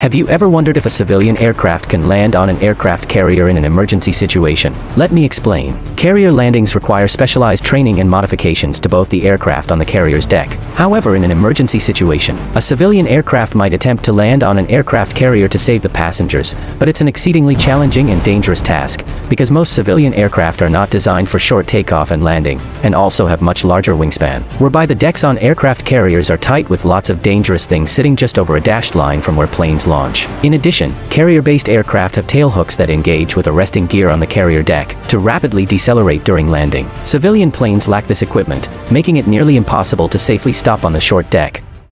Have you ever wondered if a civilian aircraft can land on an aircraft carrier in an emergency situation? Let me explain. Carrier landings require specialized training and modifications to both the aircraft on the carrier's deck. However, in an emergency situation, a civilian aircraft might attempt to land on an aircraft carrier to save the passengers, but it's an exceedingly challenging and dangerous task, because most civilian aircraft are not designed for short takeoff and landing, and also have much larger wingspan, whereby the decks on aircraft carriers are tight with lots of dangerous things sitting just over a dashed line from where planes launch. In addition, carrier-based aircraft have tailhooks that engage with arresting gear on the carrier deck to rapidly decelerate during landing. Civilian planes lack this equipment, making it nearly impossible to safely stop on the short deck,